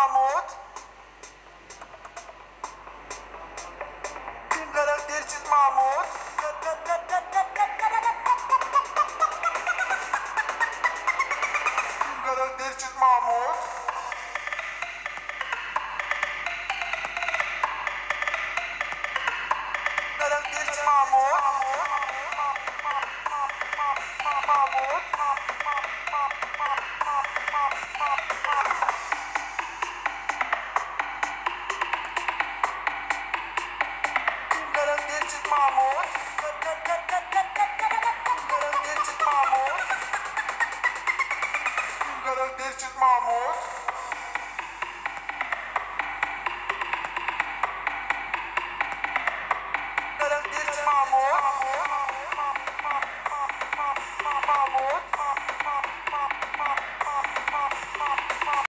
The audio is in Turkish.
Mahmut. Kim karaktersiz Mahmut. Kim karaktersiz Mahmut. This is my mood.